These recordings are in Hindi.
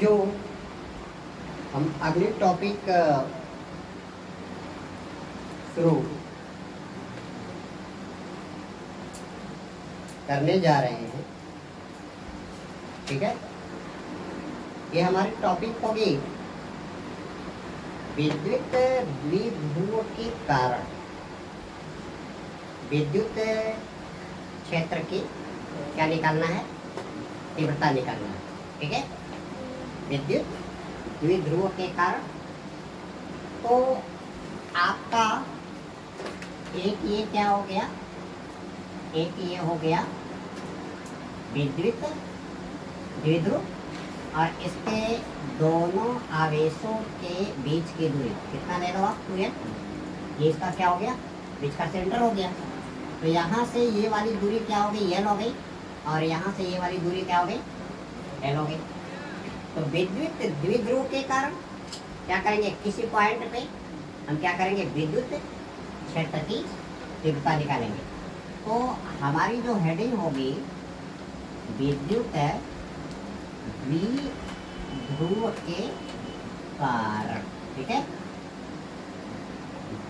जो हम अगले टॉपिक शुरू करने जा रहे हैं। ठीक है? ये हमारी टॉपिक होगी विद्युत द्विध्रुव के कारण। विद्युत क्षेत्र की क्या निकालना है? तीव्रता निकालना है। ठीक है? विद्युत द्विध्रुव के कारण। तो आपका एक ये क्या हो गया? एक ये हो गया विद्युत द्विध्रुव और इसके दोनों आवेशों के बीच की दूरी। कितना ले लो आप ये इसका क्या हो गया? बीच का सेंटर हो गया। तो यहाँ से ये वाली दूरी क्या हो गई? एल हो गई। और यहाँ से ये वाली दूरी क्या हो गई? एल हो गई। तो विद्युत द्विध्रुव के कारण क्या करेंगे? किसी पॉइंट पे हम क्या करेंगे? विद्युत क्षेत्र की तीव्रता निकालेंगे। तो हमारी जो हेडिंग होगी, विद्युत द्विध्रुव के कारण, ठीक है?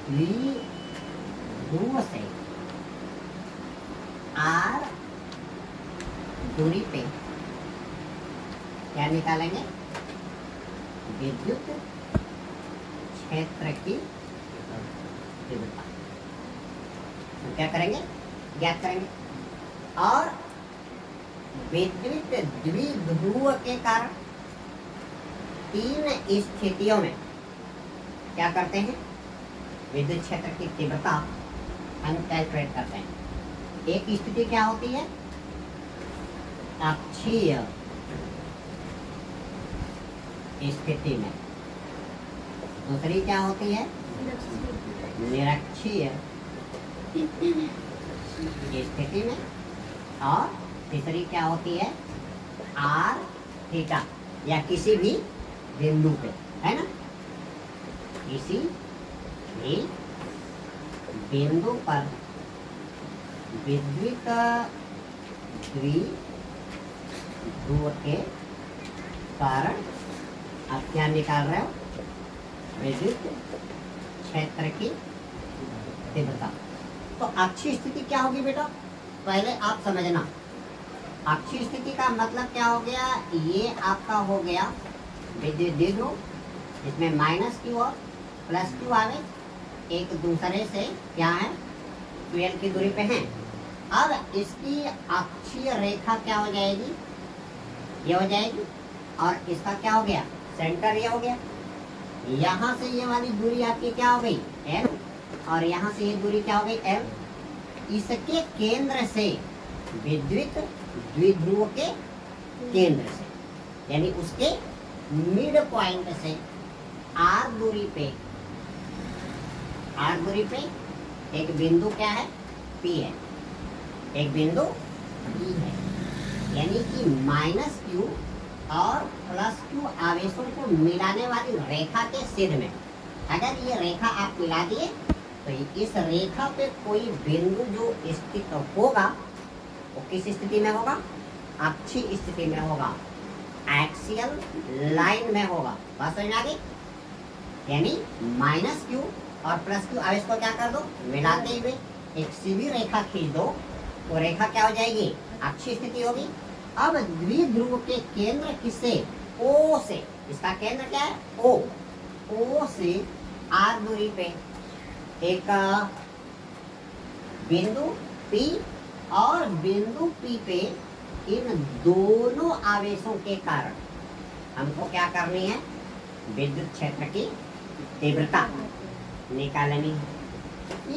द्विध्रुव से आर दूरी पे क्या निकालेंगे? विद्युत क्षेत्र की तीव्रता तो क्या करेंगे? ज्ञात करेंगे। और विद्युत द्विध्रुव के कारण तीन स्थितियों में क्या करते हैं? विद्युत क्षेत्र की तीव्रता हम कैलकुलेट करते हैं। एक स्थिति क्या होती है? अक्षीय स्थिति में। दूसरी क्या होती है? निरक्षीय स्थिति में। और तीसरी क्या होती है? आर, थीटा, या किसी भी बिंदु पे, है ना? किसी भी बिंदु पर विद्युत द्विध्रुव के कारण आप क्या निकाल रहे हो विद्युत क्षेत्र की तीव्रता तो अच्छी स्थिति क्या होगी बेटा पहले आप समझना अच्छी स्थिति का मतलब क्या हो गया ये आपका हो गया विद्युत द्विध्रुव इसमें माइनस क्यू और प्लस क्यू आवे एक दूसरे से क्या है ट्वेल्व की दूरी पे हैं अब इसकी अक्षीय रेखा क्या हो जाएगी ये हो जाएगी और इसका क्या हो गया सेंटर ये हो गया। यहाँ से ये वाली दूरी आपकी क्या हो गई? एल और यहाँ से ये दूरी क्या हो गई? एल इसके केंद्र से विद्युत द्विध्रुव के केंद्र से, यानी उसके मिड पॉइंट से आर दूरी पे आर दूरी पे एक बिंदु क्या है? पी है। एक बिंदु ई है। यानी कि माइनस क्यू और प्लस क्यू आवेशों को मिलाने वाली रेखा के सिर में। अगर ये रेखा आप मिला दिए तो इस रेखा पे कोई बिंदु जो स्थित होगा, वो किस स्थिति में होगा? अच्छी स्थिति में होगा। एक्सियल लाइन में होगा। बात समझ आ गई? यानी माइनस क्यू और प्लस क्यू आवेश को क्या कर दो? मिलाते हुए एक सीधी रेखा खींच दो। वो रेखा क्या हो जाएगी? अच्छी स्थिति होगी। अब द्विध्रुव के केंद्र किससे ओ से। इसका केंद्र क्या है? ओ ओ से आर दूरी पे। एक, बिंदु पी और बिंदु पी पे इन दोनों आवेशों के कारण हमको क्या करनी है? विद्युत क्षेत्र की तीव्रता निकालनी है।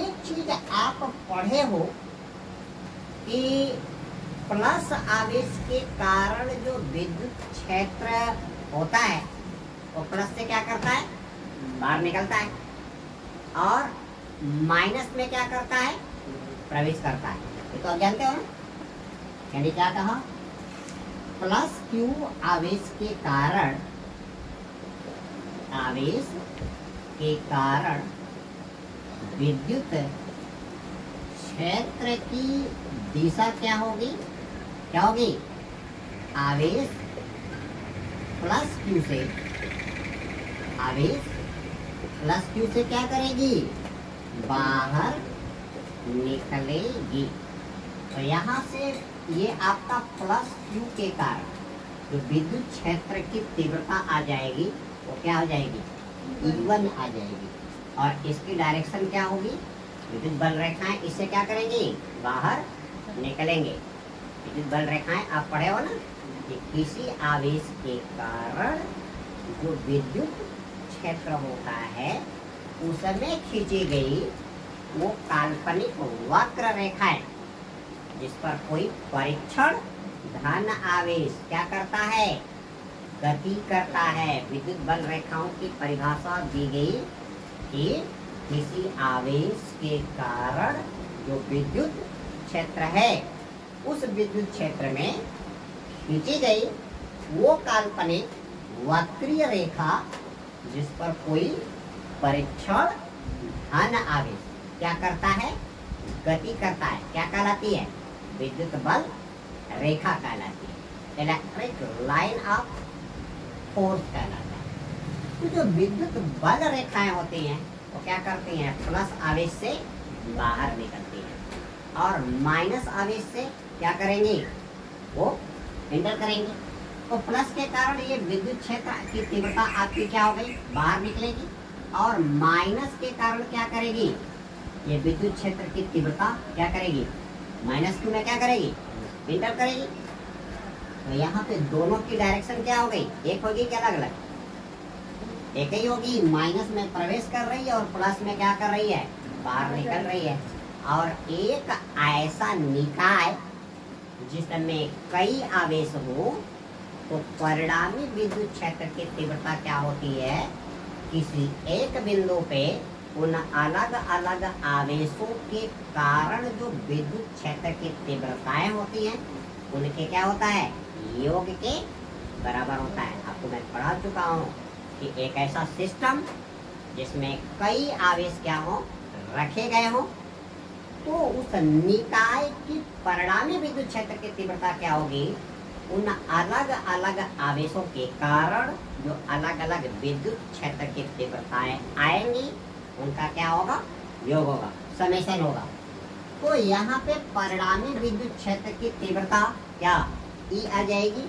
एक चीज़ आप पढ़े हो कि प्लस आवेश के कारण जो विद्युत क्षेत्र होता है, वो प्लस से क्या करता है? बाहर निकलता है। और माइनस में क्या करता है? प्रवेश करता है। ये तो आप जानते हो यानी क्या कहा? प्लस क्यू आवेश के कारण, आवेश के कारण विद्युत क्षेत्र की दिशा क्या होगी? क्या होगी आवेश प्लस क्यू से आवेश प्लस क्यू से क्या करेगी बाहर निकलेगी तो यहाँ से ये आपका प्लस क्यू के कारण जो विद्युत क्षेत्र की तीव्रता आ जाएगी वो क्या हो जाएगी इवन आ जाएगी और इसकी डायरेक्शन क्या होगी विद्युत बल रेखाएँ इससे क्या करेंगी बाहर निकलेंगे बल रेखाएँ आप पढ़े हो ना? कि किसी आवेश के कारण जो विद्युत क्षेत्र होता है उसमें खींची गई, वो काल्पनिक वक्र रेखाएँ जिस पर कोई परीक्षण धन आवेश क्या करता है? गति करता है। विद्युत बल रेखाओं की परिभाषा दी गई कि किसी आवेश के कारण जो विद्युत क्षेत्र है उस विद्युत क्षेत्र में खींची गई वो काल्पनिक वक्रीय रेखा जिस पर कोई परीक्षण धन आवेश क्या करता है? गति करता है। क्या कहलाती है? विद्युत बल रेखा कहलाती है। इलेक्ट्रिक लाइन ऑफ़ फोर्स कहलाता है। तो जो विद्युत बल रेखाएँ होती हैं, वो क्या करती हैं? प्लस आवेश से बाहर निकलती हैं। और माइनस आवेश से क्या करेंगे? वो इंटर करेंगी। तो प्लस के कारण ये विद्युत क्षेत्र की तीव्रता आपकी क्या हो गई? बाहर निकलेगी। और माइनस के कारण क्या करेगी? ये विद्युत क्षेत्र की तीव्रता क्या करेगी? माइनस क्यू में क्या करेगी? इंटर करेगी। तो यहाँ पे दोनों की डायरेक्शन क्या हो गई? एक होगी क्या अलग अलग एक ही होगी। माइनस में प्रवेश कर रही है और प्लस में क्या कर रही है? बाहर निकल रही है। और एक ऐसा निकाय जिसमें कई आवेश हो तो परिणामी विद्युत क्षेत्र की तीव्रता क्या होती है? किसी एक बिंदु पे उन अलग अलग आवेशों के कारण जो विद्युत क्षेत्र की तीव्रताएँ होती हैं, उनके क्या होता है? योग के बराबर होता है। आपको मैं पढ़ा चुका हूँ कि एक ऐसा सिस्टम जिसमें कई आवेश क्या हो? रखे गए हो। तो उस निकाय की परिणामी विद्युत क्षेत्र की तीव्रता क्या होगी? उन अलग अलग आवेशों के कारण जो अलग अलग विद्युत क्षेत्र की तीव्रताएँ आएँगी, उनका क्या होगा? योग होगा, समेशन होगा। तो यहाँ पे परिणामी विद्युत क्षेत्र की तीव्रता क्या ई आ जाएगी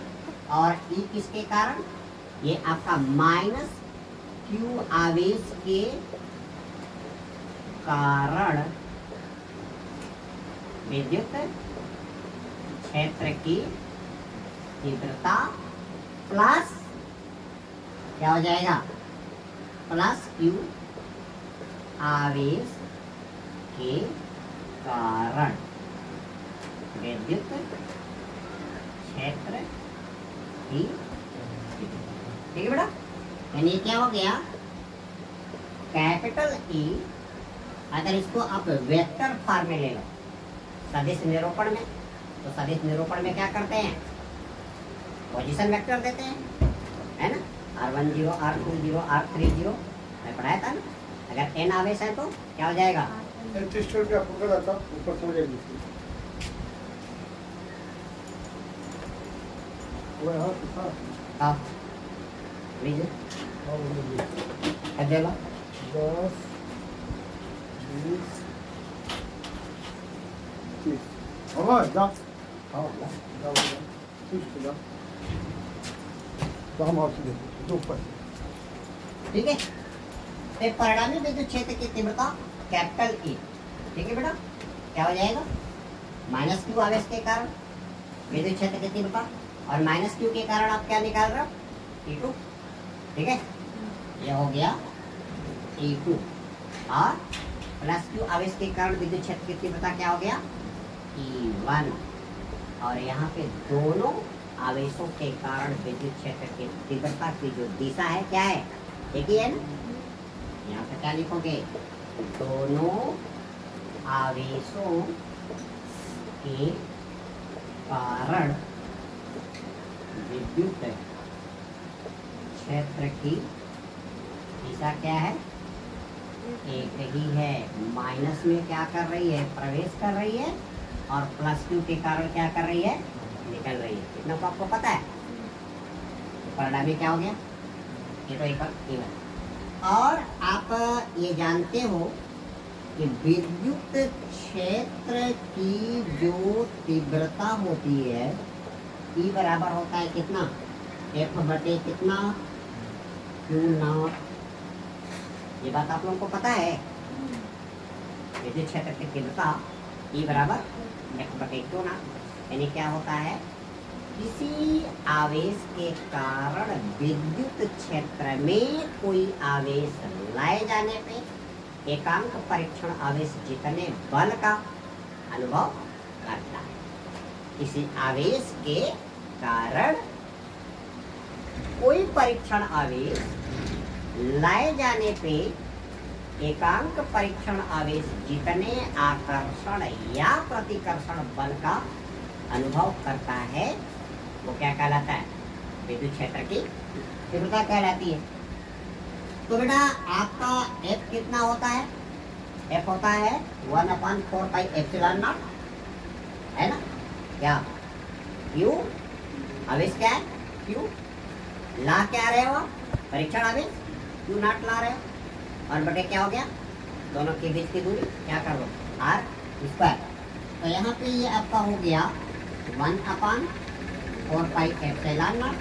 और ई किसके कारण? ये आपका माइनस क्यू आवेश के कारण विद्युत क्षेत्र की तीव्रता प्लस क्या हो जाएगा? प्लस क्यू आवेश के कारण। विद्युत क्षेत्र की ठीक है बेटा? यानी क्या हो गया? कैपिटल ई e, अगर इसको आप वेक्टर फॉर्म में ले लो सदिश निरूपण में। तो सदिश निरूपण में क्या करते हैं? पोजीशन वेक्टर देते हैं है ना? R one zero R two zero R three zero मैं पढ़ाया था ना? अगर एन आवेश है तो क्या हो जाएगा? हाँ। लीजिए। देगा दस बीस पर ठीक है? परिणामी विद्युत क्षेत्र की तीव्रता कैपिटल ई ठीक है बेटा? क्या हो जाएगा? माइनस क्यू आवेश के कारण विद्युत क्षेत्र की तीव्रता, और माइनस क्यू के कारण आप क्या निकाल रहे हो? ई टू ठीक है? ये हो गया ई टू और प्लस क्यू आवेश के कारण विद्युत क्षेत्र की तीव्रता क्या हो गया? E one. और यहाँ पे दोनों आवेशों के कारण विद्युत क्षेत्र की तीव्रता की जो दिशा है, क्या है? है ना। यहाँ पे क्या लिखोगे? दोनों आवेशों के कारण विद्युत क्षेत्र की दिशा क्या है? एक ही है। माइनस में क्या कर रही है? प्रवेश कर रही है। और प्लस क्यू के कारण क्या कर रही है? निकल रही है। इतना तो आपको पता है? तो परिणामी क्या हो गया? ये तो एक इवन और आप, ये जानते हो कि विद्युत क्षेत्र की जो तीव्रता होती है ई बराबर होता है कितना? एफ़ बटे कितना? क्यू नॉट ये बात आप लोगों को पता है। विद्युत क्षेत्र की तीव्रता ई बराबर एफ़ बटे क्यू नॉट यानी क्या होता है किसी आवेश के कारण विद्युत क्षेत्र में कोई आवेश लाए जाने पे एकांक परीक्षण आवेश जितने बल का अनुभव करता है किसी आवेश के कारण कोई परीक्षण आवेश लाए जाने पे एकांक परीक्षण आवेश जितने आकर्षण या प्रतिकर्षण बल का अनुभव करता है, वो क्या कहलाता है? विद्युत क्षेत्र की तीव्रता कहलाती है। तो बेटा, आपका एफ़ कितना होता है? एफ़ होता है one upon four pi epsilon naught, है ना? क्या? क्यू आवेश क्या है? क्यू ला क्या रहे हो परीक्षण आवेश? क्यू नॉट ला रहे हो। और बटे क्या हो गया? दोनों के बीच की दूरी, क्या कर लो आर स्क्वायर। तो यहाँ पे ये आपका हो गया one upon four pi epsilon naught,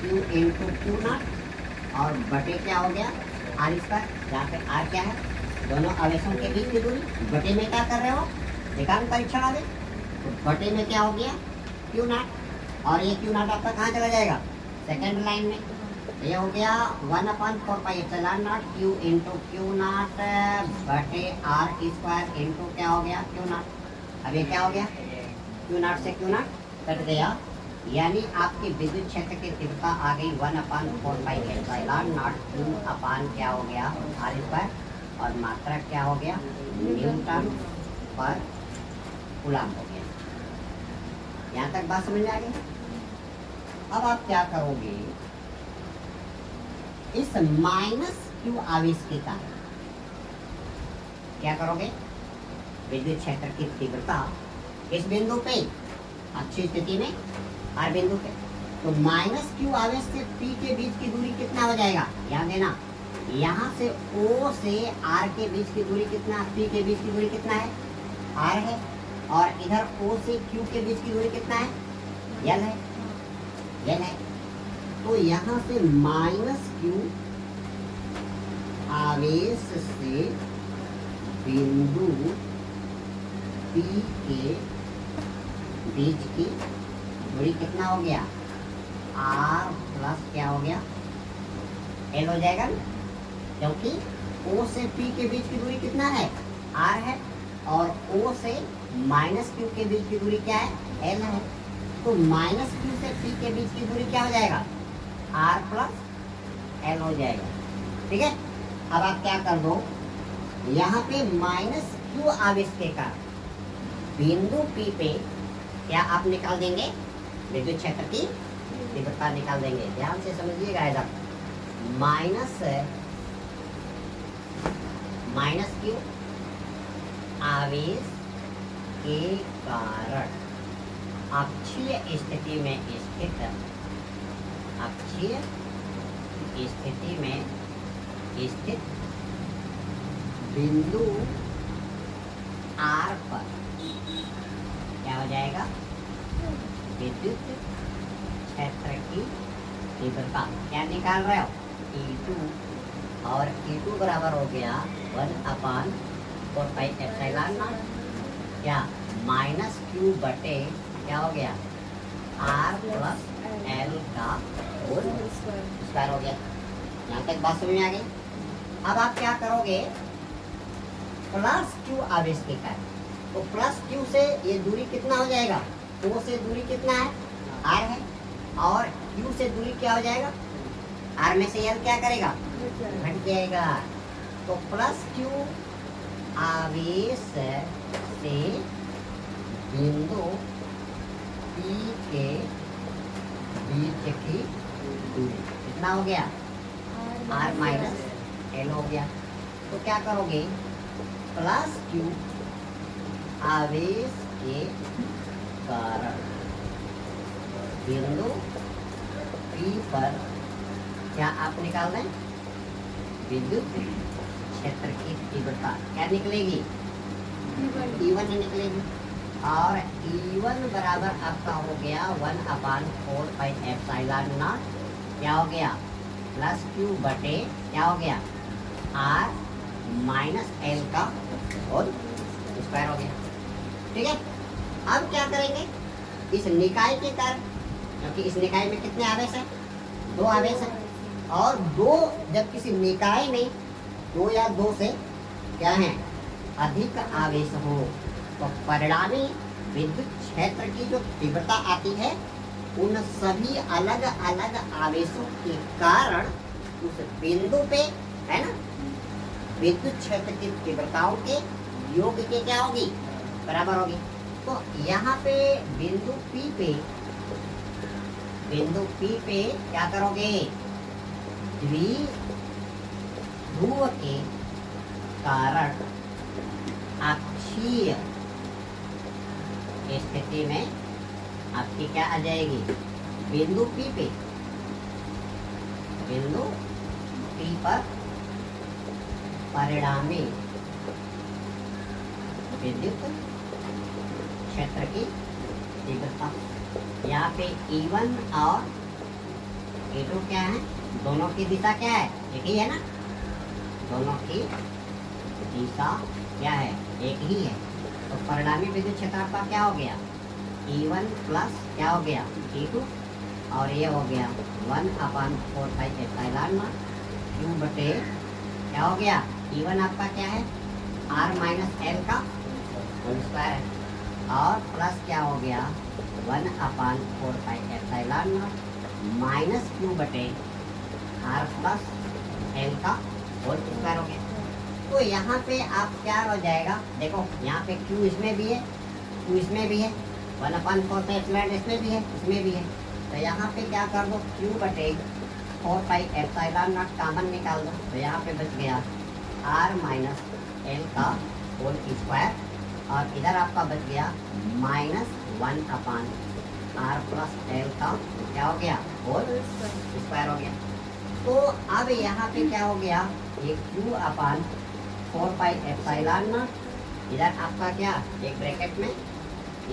Q into Q naught, और बटे क्या हो गया? R square. यहाँ पे आर क्या है? दोनों आवेशों के बीच की दूरी। बटे में क्या कर रहे हो? एकांक परीक्षण आवेश तो बटे में क्या हो गया? Q naught. और ये क्यू नॉट आपका कहाँ चला जाएगा? सेकेंड लाइन में। ये हो गया one upon four pi epsilon naught Q into Q naught, बटे आर स्क्वायर इंटू क्या हो गया? Q naught. अब ये क्या हो गया? क्यू नॉट से क्यू नॉट कट गया। यानी आपकी विद्युत क्षेत्र की तीव्रता आ गई one upon four pi epsilon naught Q upon क्या हो गया? आर स्क्वायर और मात्रा क्या हो गया? न्यूटन पर गुलाम हो गया। यहाँ तक बात समझ आ गई? अब आप क्या करोगे? इस माइनस क्यू आवेश के कारण। क्या करोगे? विद्युत क्षेत्र की तीव्रता इस बिंदु पे, अच्छी स्थिति में आर बिंदु पे। तो माइनस क्यू आवेश से पी के बीच की दूरी कितना हो जाएगा? ध्यान देना, यहाँ से ओ से आर के बीच की दूरी कितना पी के बीच की दूरी कितना है? आर है, और इधर ओ से क्यू के बीच की दूरी कितना है? यल है। यल है। तो यहाँ से माइनस क्यू आवेश से बिंदु पी के बीच की दूरी कितना हो गया? आर प्लस क्या हो गया? एल हो जाएगा ना? क्योंकि ओ से पी के बीच की दूरी कितना है? आर है और ओ से माइनस क्यू के बीच की दूरी क्या है? एल है। तो माइनस क्यू से पी के बीच की दूरी क्या हो जाएगा? आर प्लस एल हो जाएगा। ठीक है? अब आप क्या कर दो? यहाँ पे माइनस क्यू आवेश के कारण बिंदु पी पे क्या आप निकाल देंगे? विद्युत क्षेत्र की तीव्रता निकाल देंगे। ध्यान से समझिएगा इधर माइनस माइनस क्यू आवेश के कारण। अक्षीय स्थिति में स्थित अक्षीय स्थिति में स्थित बिंदु आर पर क्या हो जाएगा? विद्युत क्षेत्र की तीव्रता। क्या निकाल रहे हो? ई टू और ई टू बराबर हो गया one upon four pi epsilon naught. क्या माइनस क्यू बटे क्या हो गया? आर प्लस अब आप क्या करोगे प्लस क्यू आवेश तो प्लस क्यू से ये दूरी कितना हो जाएगा? ओ से दूरी कितना है? आर है। और क्यू से दूरी क्या हो जाएगा? आर में से एल क्या करेगा? घट जाएगा। तो प्लस क्यू आवेश से बिंदु पी के की दूरी कितना हो गया? आर माइनस एल हो गया। तो क्या करोगे? प्लस क्यू आवेश के कारण। बिंदु पी पर क्या आप निकाल रहे विद्युत क्षेत्र की तीव्रता। क्या निकलेगी? E1 ही निकलेगी। और E1 बराबर आपका हो गया one upon four pi epsilon naught. क्या हो गया? प्लस क्यू बटे, क्या हो गया? आर माइनस एल का होल स्क्वायर हो गया। ठीक है? अब क्या करेंगे? इस निकाय के कारण, क्योंकि इस निकाय में कितने आवेश है? दो आवेश है। और दो, जब किसी निकाय में दो या दो से क्या है? अधिक आवेश हो तो परिणामी विद्युत क्षेत्र की जो तीव्रता आती है, उन सभी अलग अलग आवेशों के कारण उस बिंदु पे, है ना, विद्युत क्षेत्र की तीव्रताओं के योग के क्या होगी? बराबर होगी। तो यहाँ पे बिंदु P पे, बिंदु P पे क्या करोगे? द्विध्रुव के कारण अक्षीय स्थिति में आपकी क्या आ जाएगी? बिंदु P पे। बिंदु P पर परिणामी विद्युत क्षेत्र की तीव्रता। यहाँ पे E1 और E2 क्या है? दोनों की दिशा क्या है? एक ही है ना? दोनों की दिशा क्या है? एक ही है। तो परिणामी विद्युत क्षेत्र आपका क्या हो गया? E1 प्लस क्या हो गया? E2 और ये हो गया one upon four pi epsilon Q बटे क्या हो गया? E1 आपका क्या है? R माइनस एल का स्क्वायर है। और प्लस क्या हो गया? One upon four pi epsilon minus Q बटे आर प्लस एल का होल स्क्वायर हो गया। तो यहाँ पे आप क्या हो जाएगा? देखो, यहाँ पे क्यू इसमें भी है क्यू इसमें भी है, one upon four pi epsilon इसमें भी है, इसमें भी है। तो यहाँ पे क्या कर दो? क्यू बटे four five epsilon naught common निकाल दो। तो यहाँ पे बच गया आर माइनस एल का होल स्क्वायर और इधर आपका बच गया minus one upon R plus L का क्या हो गया? होल स्क्वायर हो गया। तो अब यहाँ पे क्या हो गया? ये Q upon four pi epsilon naught इधर आपका क्या? एक ब्रैकेट में।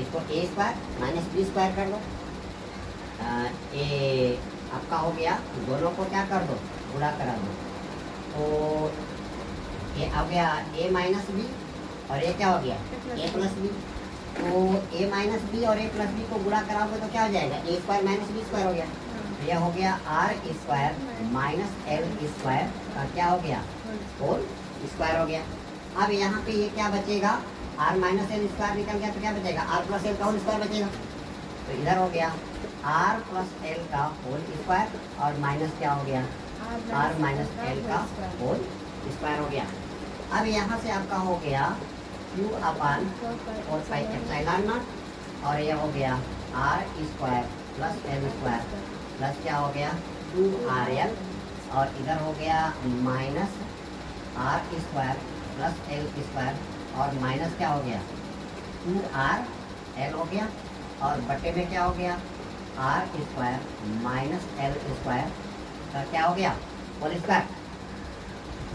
इसको A square minus B square कर दो ए, आपका हो गया। दोनों को क्या कर दो? गुणा करा दो। तो ये आ गया ए माइनस बी और ये क्या हो गया? ए प्लस बी तो ए माइनस बी और ए प्लस बी को गुणा कराओगे तो क्या हो जाएगा? A square minus B square हो गया। तो यह हो गया R square minus L square का क्या हो गया? होल स्क्वायर हो गया। अब यहाँ पे ये क्या बचेगा? आर माइनस एल स्क्वायर निकल गया तो क्या बचेगा? आर प्लस एल का होल स्क्वायर बचेगा? तो इधर हो गया। आर प्लस एल का होल स्क्वायर और माइनस क्या हो गया? आर माइनस एल का होल स्क्वायर हो गया। अब यहाँ से आपका हो गया Q upon four pi epsilon naught और यह हो गया R square plus L square plus क्या हो गया? टू आर एल और इधर हो गया minus R square plus L square और माइनस क्या हो गया? टू आर एल हो गया और बटे में क्या हो गया? R square minus L square का क्या हो गया? होल स्क्वायर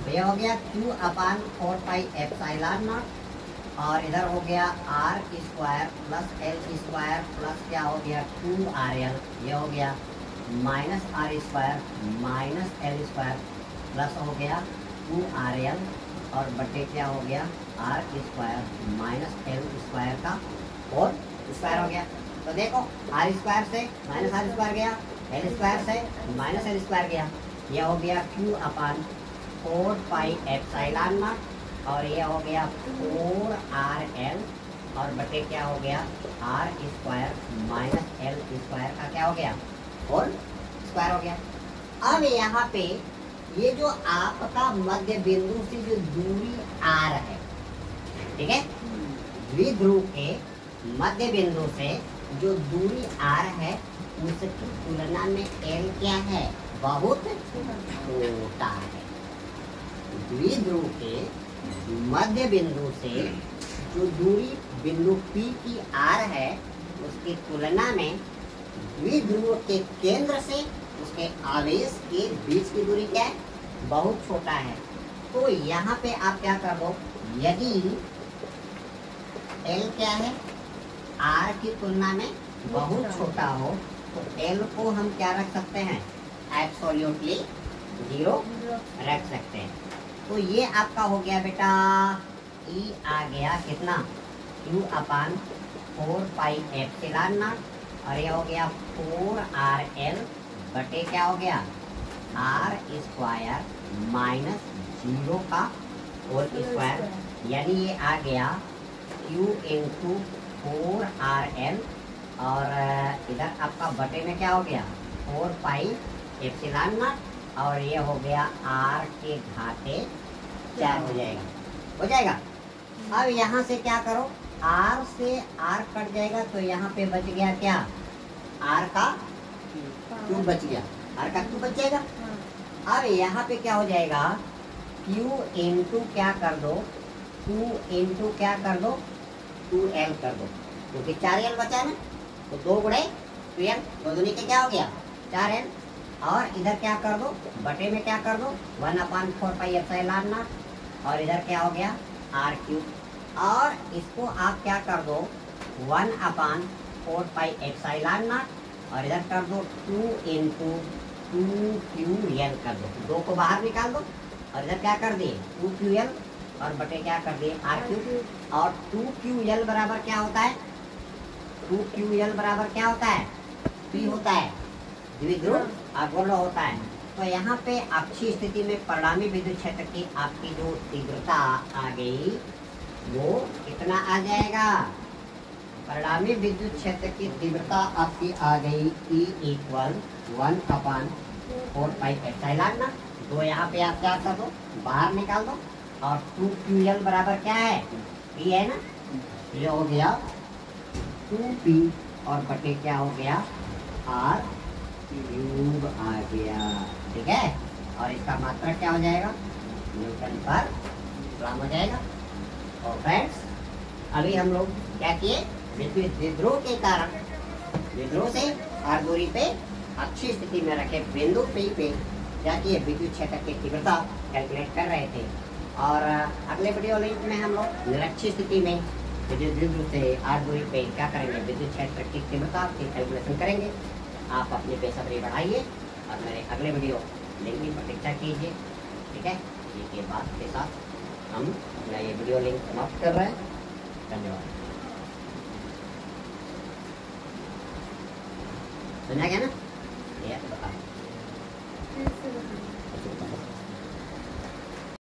तो ये हो गया Q upon four pi epsilon naught और इधर हो गया R square plus L square plus क्या हो गया? टू आर एल ये हो गया minus R square minus L square plus हो गया टू आर एल और बटे क्या हो गया? R square minus L square का, और स्क्वायर हो गया। तो देखो, आर स्क्वायर से माइनस आर स्क्वायर गया, एल स्क्वायर से माइनस एल स्क्वायर गया। यह हो गया Q upon four pi epsilon naught, और ये हो गया फोर आर एल, और बटे क्या हो गया? R square minus L square का क्या हो गया? और स्क्वायर हो गया। अब यहाँ पे ये जो आपका मध्य बिंदु से जो दूरी आर है, ठीक है? द्विध्रुव के मध्य बिंदु से जो दूरी आर है, उसकी तुलना में एल क्या है? बहुत छोटा है। द्विध्रुव के मध्य बिंदु से जो दूरी बिंदु P की आर है, उसकी तुलना में द्विध्रुव के केंद्र से उसके आवेश के बीच की दूरी क्या है? बहुत छोटा है। तो यहाँ पे आप क्या कर दो यदि एल क्या है? आर की तुलना में बहुत छोटा हो तो एल को हम क्या रख सकते हैं? एब्सोल्युटली ज़ीरो रख सकते हैं। तो ये आपका हो गया बेटा। ई आ गया कितना? Q upon four pi epsilon naught और ये हो गया फोर आर एल बटे क्या हो गया? आर स्क्वायर माइनस ज़ीरो का होल स्क्वायर। यानी ये आ गया Q into four R L और इधर आपका बटे में क्या हो गया? फोर पाई एप्सिलॉन नॉट और ये हो गया आर के घाटे चार हो जाएगा। हो जाएगा? अब यहाँ से क्या करो? आर से आर कट जाएगा तो यहाँ पे बच गया क्या? आर का क्यू बच गया। आर का क्यू बच जाएगा। अब यहाँ पे क्या हो जाएगा? Q इंटू क्या कर दो? टू इंटू क्या कर दो? टू एल कर दो। क्योंकि तो चार एल बचा ना तो दो गुड़े टू एल दो दूनी के क्या हो गया? चार एल और इधर क्या कर दो? बटे में क्या कर दो? One upon four pi epsilon naught और इधर क्या हो गया? आर क्यूब और इसको आप क्या कर दो? One upon four pi epsilon naught और इधर कर दो two into two Q L कर दो? दो को बाहर निकाल दो और इधर क्या कर दिए टू क्यू एल और बटे क्या कर दिए आर क्यू और टू क्यू एल बराबर क्या होता है? टू क्यू एल बराबर क्या होता है? पी होता है। द्विध्रुव आगोल होता है। तो यहाँ पे अच्छी स्थिति में परिणामी विद्युत क्षेत्र की आपकी जो तीव्रता आ गई, वो कितना आ जाएगा? परिणामी विद्युत क्षेत्र की तीव्रता आपकी आ गई E equal one upon four pi epsilon ना? दो यहाँ पे आप क्या कर दो? बाहर निकाल दो। और टू क्यू एल बराबर क्या है? पी है ना? ये हो गया टू पी और बटे क्या हो गया? आर क्यूब आ गया। ठीक है? और इसका मात्रा क्या हो जाएगा? न्यूटन पर ग्राम हो जाएगा। और फ्रेंड्स अभी हम लोग क्या किए? विद्युत विद्रोह के कारण, विद्रोह से हर दूरी पे अच्छी स्थिति में रखे बिंदु पी पे क्या किए विद्युत क्षेत्र की तीव्रता कैलकुलेट कर रहे थे और अगले वीडियो लिंक में हम लोग निरक्षी स्थिति में विद्युत बिंदु से आठ दूरी पे क्या करेंगे विद्युत क्षेत्र की तीव्रता की कैलकुलेशन करेंगे आप अपनी बेसब्री बढ़ाइए और मेरे अगले वीडियो लिंक की प्रतीक्षा कीजिए ठीक है इसी के बाद के साथ हम अपना ये वीडियो लिंक समाप्त कर रहे हैं धन्यवाद सुना गया ना ये बता